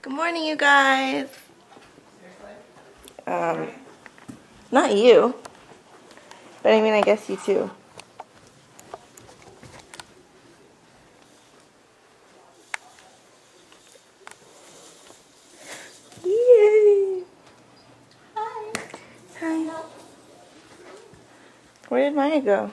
Good morning, you guys. Um, not you, but I mean, I guess you too. Yay! Hi. Hi. Where did Maya go?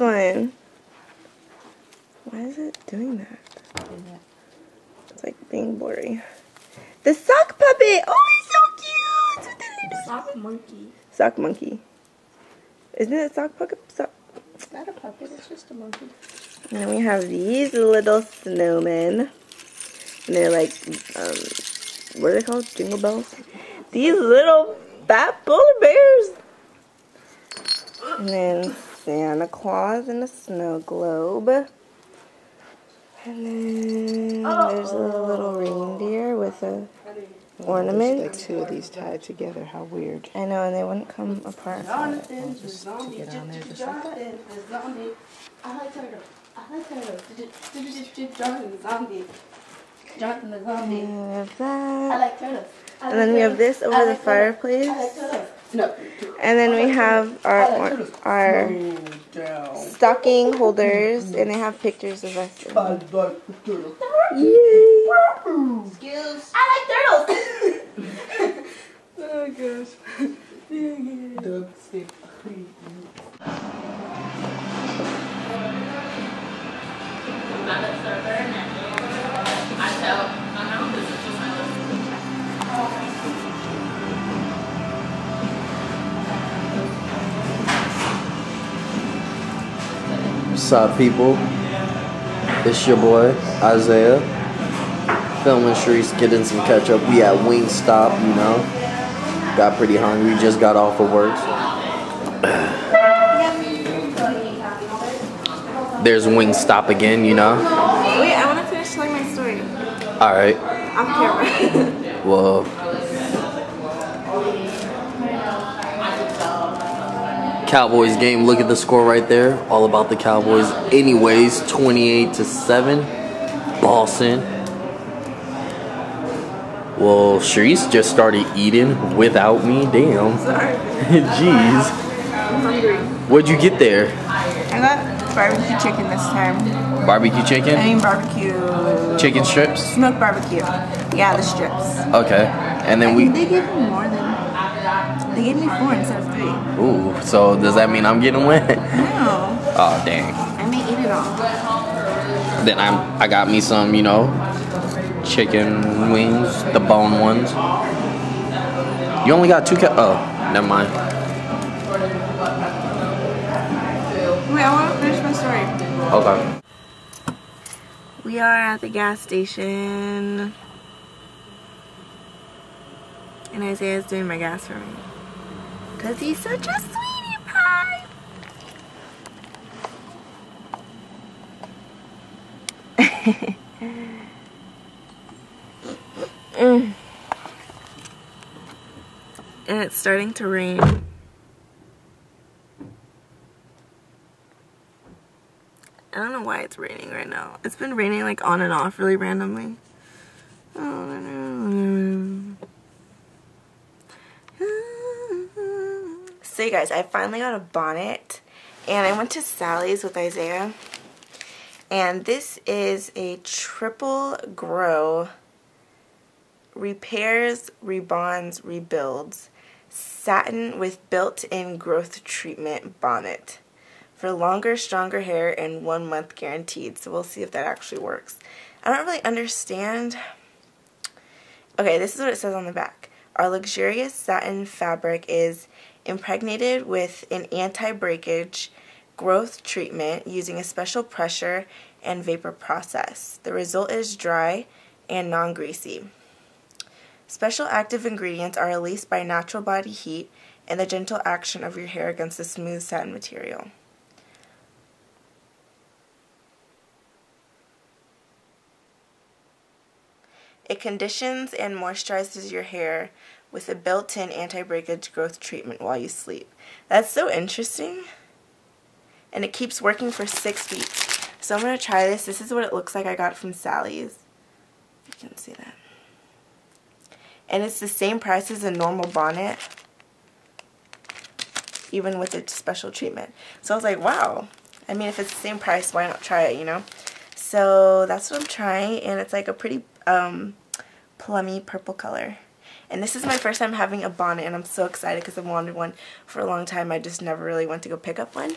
One. Why is it doing that? It's like being blurry. The sock puppet. Oh, he's so cute. With the little Sock monkey. sock monkey. Isn't it a sock puppet? Sock. It's not a puppet, it's just a monkey. And then we have these little snowmen. And they're like, um, what are they called? Jingle bells? These little fat polar bears. And then Santa Claus in a snow globe. And then there's a little reindeer with a ornament. Like two of these tied together. How weird. I know, and they wouldn't come apart. Jonathan, the zombie. get on there just Jonathan, the zombie. I like. I like. Jonathan, the zombie. Jonathan, the zombie. And we have I like turtles. And then we have this over I the like turtles. fireplace. I like turtles. No. And then we have our our stocking holders, and they have pictures of us. in them. Yay. Skills. I like What's up, people? It's your boy Isaiah. Filming streets, getting some catch up. We at Wingstop, you know. Got pretty hungry. Just got off of work. There's Wingstop again, you know. Wait, I want to finish telling my story All right. off camera. Well. Cowboys game. Look at the score right there. All about the Cowboys. Anyways, 28 to 7. Boston. Well, Charisse just started eating without me. Damn. Sorry, Jeez. I'm hungry. What'd you get there? I got barbecue chicken this time. Barbecue chicken? I mean barbecue. Chicken strips? Smoked barbecue. Yeah, the strips. Okay. And then we. They gave me more than. They gave me four instead of three. Ooh, so does that mean I'm getting wet? No, Oh, dang. I may eat it all. Then I'm I got me some, you know, chicken wings, the bone ones. You only got two ca- oh, never mind. Wait, I want to finish my story. Okay. We are at the gas station. And Isaiah's doing my gas for me. Because he's such a sweetie pie. Mm. And it's starting to rain. I don't know why it's raining right now. It's been raining like on and off really randomly. So you guys, I finally got a bonnet and I went to Sally's with Isaiah and this is a triple grow repairs, rebonds, rebuilds satin with built-in growth treatment bonnet for longer, stronger hair and one month guaranteed. So we'll see if that actually works. I don't really understand. Okay, this is what it says on the back. Our luxurious satin fabric is impregnated with an anti-breakage growth treatment using a special pressure and vapor process. The result is dry and non-greasy. Special active ingredients are released by natural body heat and the gentle action of your hair against the smooth satin material. It conditions and moisturizes your hair with a built-in anti-breakage growth treatment while you sleep. That's so interesting. And it keeps working for six weeks. So I'm going to try this. This is what it looks like I got from Sally's. If you can see that. And it's the same price as a normal bonnet. Even with its special treatment. So I was like, wow. I mean, if it's the same price, why not try it, you know? So that's what I'm trying. And it's like a pretty um, plummy purple color. And this is my first time having a bonnet and I'm so excited because I've wanted one for a long time. I just never really went to go pick up one.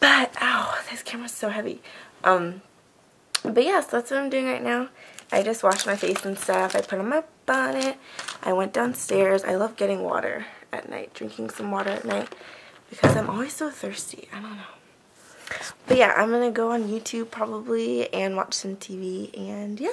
But, oh, this camera's so heavy. Um, but yeah, so that's what I'm doing right now. I just washed my face and stuff. I put on my bonnet. I went downstairs. I love getting water at night, drinking some water at night because I'm always so thirsty. I don't know. But yeah, I'm going to go on YouTube probably and watch some TV and yeah.